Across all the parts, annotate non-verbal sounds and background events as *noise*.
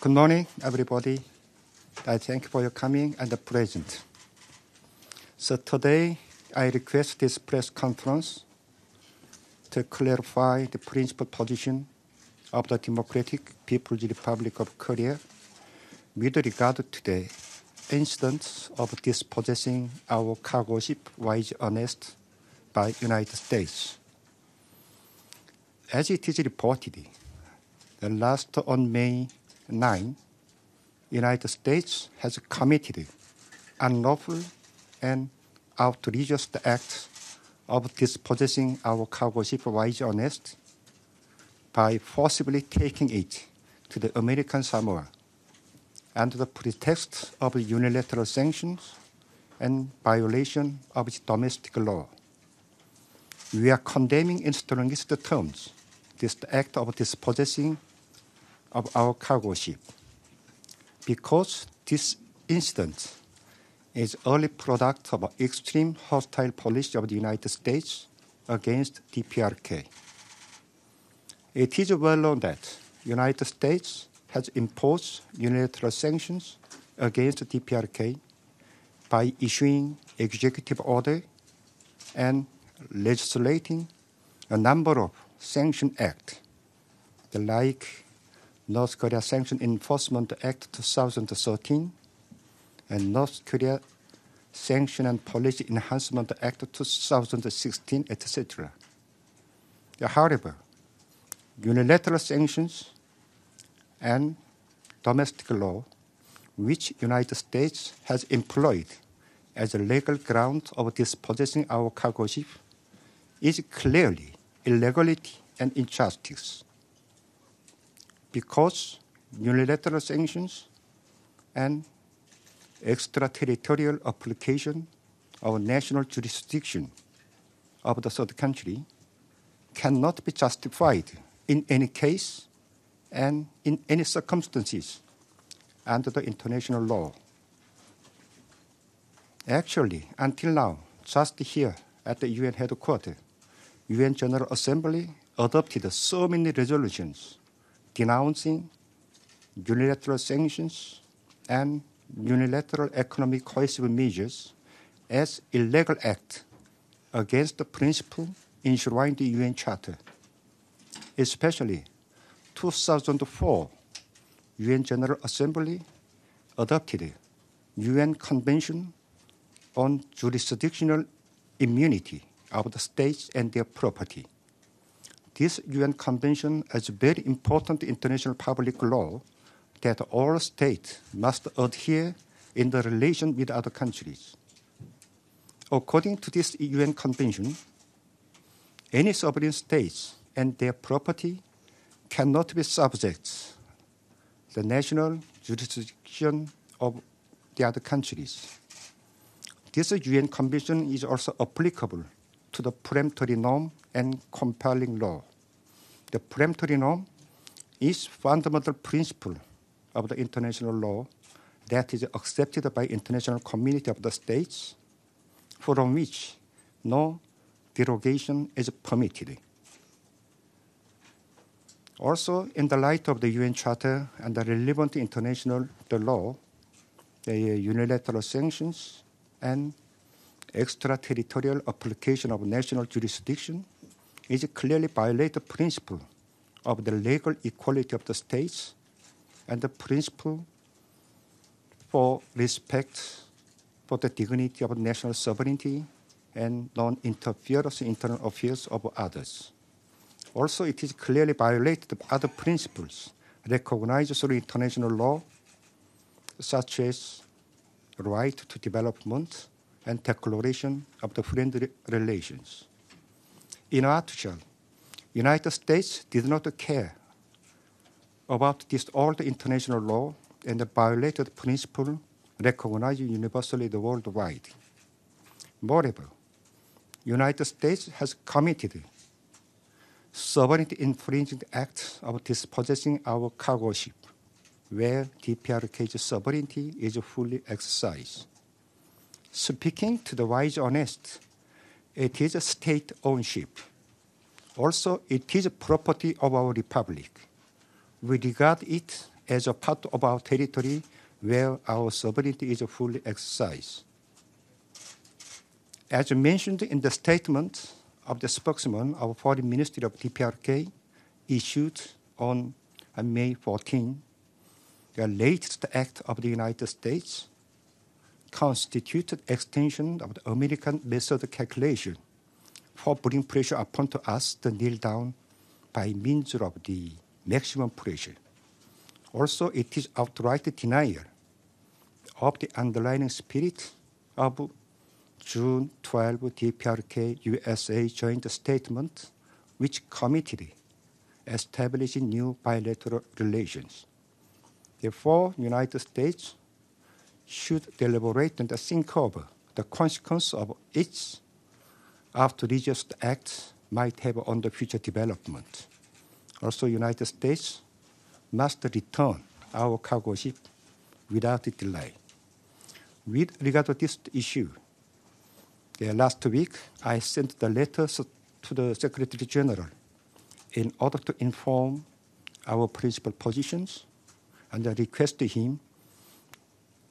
Good morning, everybody. I thank you for your coming and the present. So today, I request this press conference to clarify the principal position of the Democratic People's Republic of Korea with regard to the incident of dispossessing our cargo ship Wise Honest by United States. As it is reported, the last on May 9, United States has committed unlawful and outrageous acts of dispossessing our cargo ship Wise Honest by forcibly taking it to the American Samoa under the pretext of unilateral sanctions and violation of its domestic law. We are condemning in strongest terms this act of dispossessing of our cargo ship because this incident is early product of extreme hostile policy of the United States against DPRK. It is well known that United States has imposed unilateral sanctions against DPRK by issuing executive order and legislating a number of sanction acts, like North Korea Sanction Enforcement Act 2013 and North Korea Sanction and Policy Enhancement Act 2016, etc. However, unilateral sanctions and domestic law, which United States has employed as a legal ground of dispossessing our cargo ship, is clearly illegality and injustice. Because unilateral sanctions and extraterritorial application of national jurisdiction of the third country cannot be justified in any case and in any circumstances under the international law. Actually, until now, just here at the UN headquarters, UN General Assembly adopted so many resolutions denouncing unilateral sanctions and unilateral economic coercive measures as illegal act against the principle enshrined in the UN Charter, especially 2004 UN General Assembly adopted UN Convention on Jurisdictional Immunity of the states and their property. This UN Convention is a very important international public law that all states must adhere in the relation with other countries. According to this UN Convention, any sovereign states and their property cannot be subject the national jurisdiction of the other countries. This UN Convention is also applicable to the peremptory norm and compelling law. The peremptory norm is fundamental principle of the international law that is accepted by international community of the states from which no derogation is permitted. Also, in the light of the UN Charter and the relevant international the law, the unilateral sanctions and extraterritorial application of national jurisdiction is clearly violate the principle of the legal equality of the states and the principle for respect for the dignity of national sovereignty and non-interference in internal affairs of others. Also, it is clearly violated other principles recognized through international law, such as right to development and declaration of the friendly relations. In nutshell, United States did not care about this old international law and violated principle recognized universally the worldwide. Moreover, United States has committed sovereignty infringing acts of dispossessing our cargo ship, where DPRK's sovereignty is fully exercised. Speaking to the wise honest, it is a state ownership. Also, it is a property of our republic. We regard it as a part of our territory where our sovereignty is fully exercised. As mentioned in the statement of the spokesman of Foreign Ministry of DPRK issued on uh, May 14, the latest act of the United States constituted extension of the American method calculation for putting pressure upon to us to kneel down by means of the maximum pressure. Also, it is outright denial of the underlying spirit of June 12 DPRK USA joint statement, which committed establishing new bilateral relations. Therefore, United States should deliberate and think over the consequence of its outrageous acts might have on the future development. Also, United States must return our cargo ship without delay. With regard to this issue, uh, last week I sent the letters to the Secretary General in order to inform our principal positions and I request him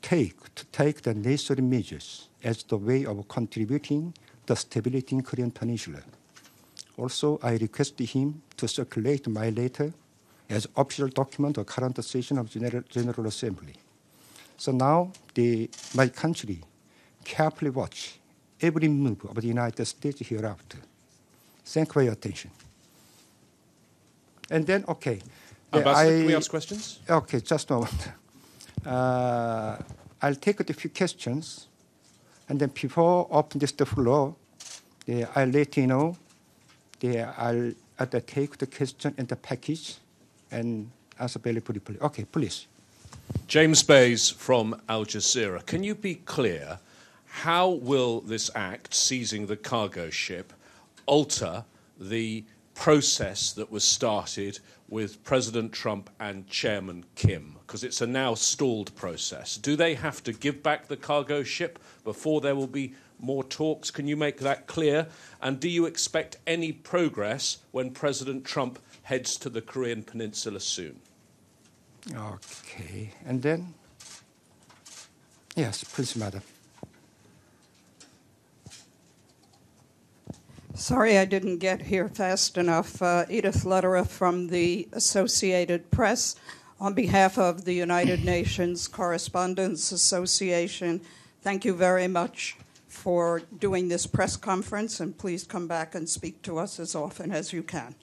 take, to take the necessary measures as the way of contributing the stability in Korean Peninsula. Also, I request him to circulate my letter as official document of current session of General, General Assembly. So now the, my country carefully watch every move of the United States hereafter. Thank you for your attention. And then, okay. Ambassador, I, can we ask questions? Okay, just a moment. Uh, I'll take a few questions, and then before open this the floor, I'll let you know. I'll, I'll take the question in the package and answer very briefly. Okay, please. James Bays from Al Jazeera. Can you be clear? How will this act, seizing the cargo ship, alter the process that was started with President Trump and Chairman Kim? Because it's a now stalled process. Do they have to give back the cargo ship before there will be more talks? Can you make that clear? And do you expect any progress when President Trump heads to the Korean Peninsula soon? Okay. And then? Yes, please, madam. Sorry I didn't get here fast enough. Uh, Edith Lederer from the Associated Press. On behalf of the United *coughs* Nations Correspondents Association, thank you very much for doing this press conference, and please come back and speak to us as often as you can.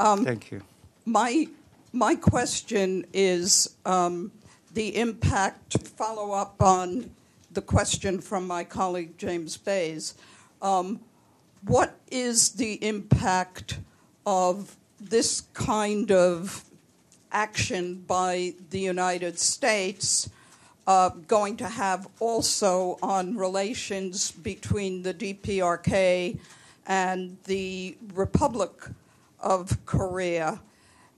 Um, thank you. My, my question is um, the impact, follow up on the question from my colleague James Bays. Um, what is the impact of this kind of action by the United States uh, going to have also on relations between the DPRK and the Republic of Korea?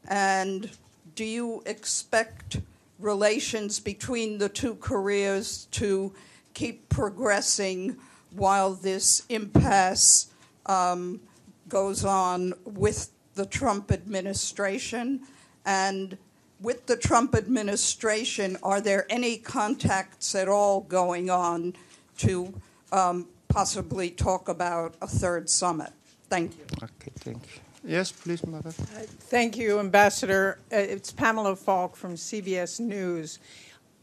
And do you expect relations between the two Koreas to keep progressing while this impasse um, goes on with the Trump administration? And with the Trump administration, are there any contacts at all going on to um, possibly talk about a third summit? Thank you. Okay, thank you. Yes, please, Mother. Uh, thank you, Ambassador. Uh, it's Pamela Falk from CBS News.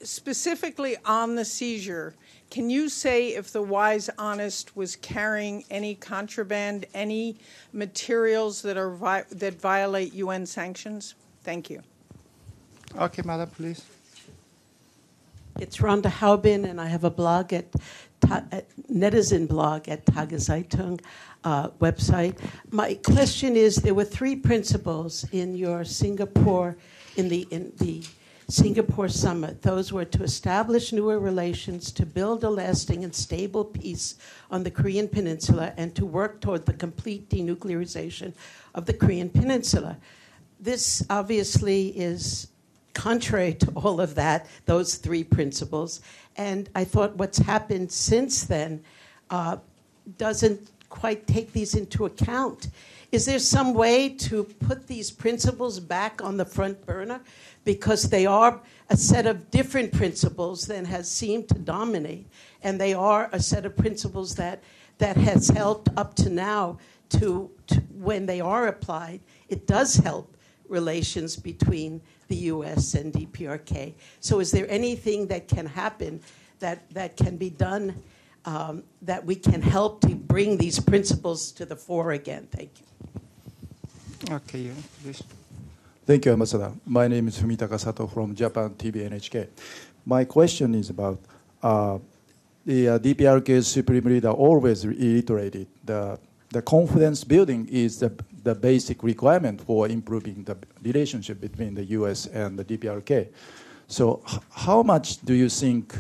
Specifically on the seizure, can you say if the Wise Honest was carrying any contraband, any materials that are vi- that violate UN sanctions? Thank you. Okay, Madam, please. It's Ronda Hauben, and I have a blog at, at netizen blog at Tageszeitung uh, website. My question is: There were three principles in your Singapore, in the in the Singapore summit. Those were to establish newer relations, to build a lasting and stable peace on the Korean Peninsula, and to work toward the complete denuclearization of the Korean Peninsula. This obviously is contrary to all of that, those three principles. And I thought what's happened since then uh, doesn't quite take these into account. Is there some way to put these principles back on the front burner? Because they are a set of different principles that has seemed to dominate, and they are a set of principles that, that has helped up to now to, to when they are applied, it does help relations between the U.S. and DPRK. So, is there anything that can happen that, that can be done um, that we can help to bring these principles to the fore again? Thank you. Okay, you, please. Thank you, Ambassador. My name is Fumitaka Sato from Japan TV NHK. My question is about uh, the uh, DPRK's Supreme Leader always reiterated the the confidence building is the, the basic requirement for improving the relationship between the U.S. and the DPRK. So, h- how much do you think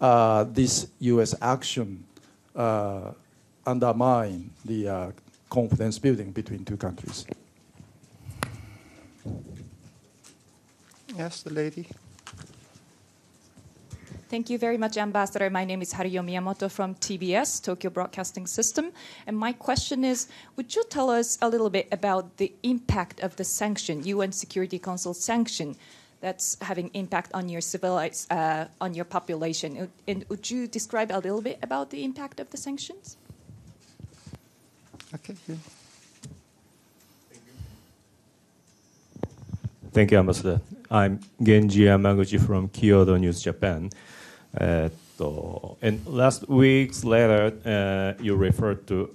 uh, this U.S. action uh, undermine the uh, confidence building between two countries? Yes, the lady. Thank you very much, Ambassador. My name is Haruyo Miyamoto from TBS, Tokyo Broadcasting System. And my question is Would you tell us a little bit about the impact of the sanction, UN Security Council sanction, that's having impact on your civilized, uh, on your population? And would you describe a little bit about the impact of the sanctions? Okay, you. Thank you, Ambassador. I'm Genji Yamaguchi from Kyodo News Japan. Uh, so- and last week's letter, uh, you referred to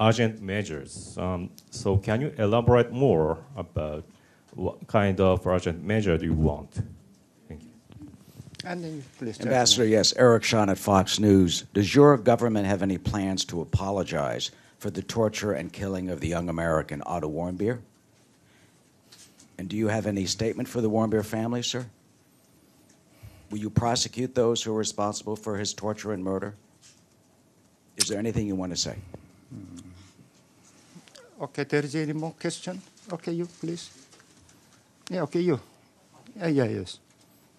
urgent measures. Um, so, can you elaborate more about what kind of urgent measure do you want? Thank you. And then please. Ambassador, gentlemen. yes, Eric Shawn at Fox News. Does your government have any plans to apologize for the torture and killing of the young American Otto Warmbier? And do you have any statement for the Warmbier family, sir? Will you prosecute those who are responsible for his torture and murder? Is there anything you want to say? Okay, there is any more question? Okay, you please. Yeah, okay, you. Yeah, yeah, yes.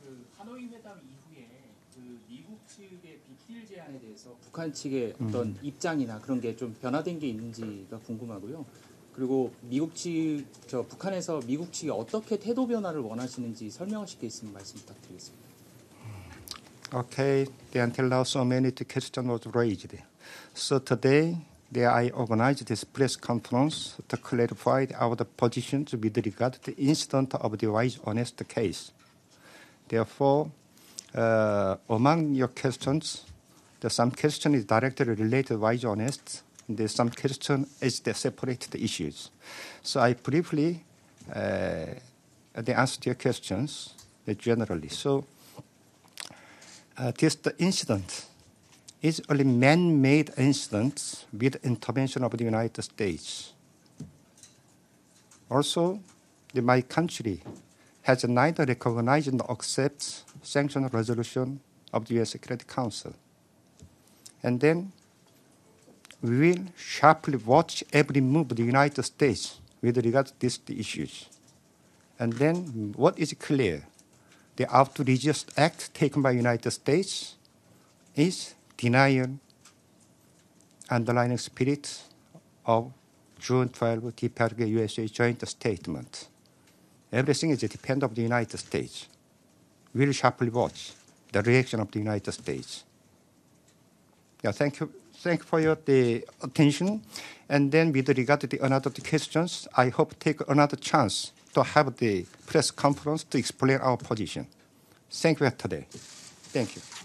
그 하노이 회담 이후에 그 미국 측의 빅딜 제안에 대해서 북한 측의 어떤 입장이나 그런 게 좀 변화된 게 있는지가 궁금하고요. 그리고 미국 측, 저 북한에서 미국 측이 어떻게 태도 변화를 원하시는지 설명하실 게 있으면 말씀 부탁드리겠습니다. Okay, the until now so many questions was raised. So today, the, I organized this press conference to clarify our positions with regard to the incident of the wise honest case. Therefore, uh, among your questions, the some question is directly related to wise honest, and there's some question is the separated issues. So I briefly uh, the answer your questions uh, generally. So uh, this the incident is only man-made incidents with intervention of the United States. Also, the, my country has neither recognized nor accepts sanction resolution of the U.S. Security Council. And then we will sharply watch every move of the United States with regard to these issues. And then what is clear, the outrageous act taken by United States is denial underlying spirit of June 12 DPRK USA joint statement. Everything is dependent on the United States. We'll sharply watch the reaction of the United States. Yeah, thank you. Thank you for your the attention. And then with regard to the another questions, I hope take another chance to have the press conference to explain our position. Thank you for today. Thank you.